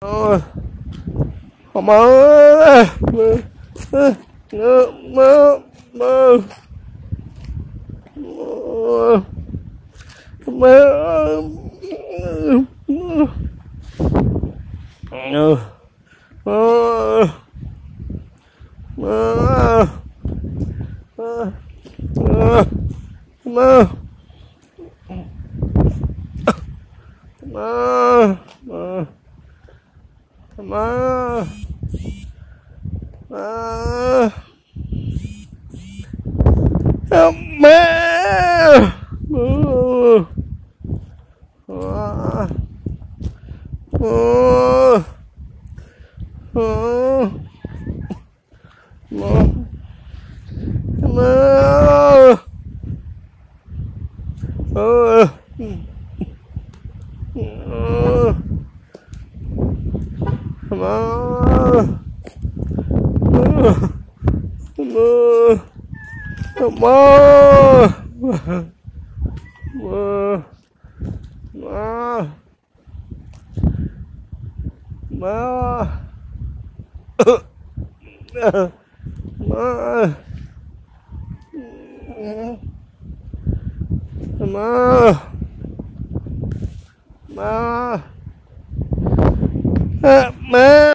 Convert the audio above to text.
Ôi. Mơ mơ mơ mơ mơ mơ mơ mơ mơ mơ mơ mơ má. Má. Má. Má. Má. Má. Má. Mơ ờ mơ mơ mơ mơ mơ mơ mơ mơ mơ mơ mơ Mom.